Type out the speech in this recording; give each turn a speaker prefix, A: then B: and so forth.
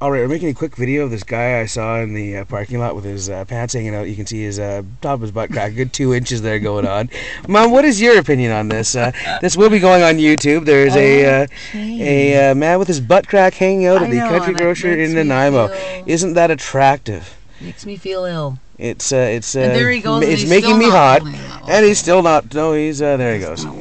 A: All right, we're making a quick video of this guy I saw in the uh, parking lot with his uh, pants hanging out. You can see his uh, top of his butt crack, good two inches there going on. Mom, what is your opinion on this? Uh, this will be going on YouTube. There's a uh, a uh, man with his butt crack hanging out at the
B: know,
A: country grocer in Nanaimo.
B: feel-
A: Isn't that attractive?
B: Makes me feel ill.
A: It's it's
B: And there he goes,
A: it's making me hot, and he's still not. No, he's there. He goes.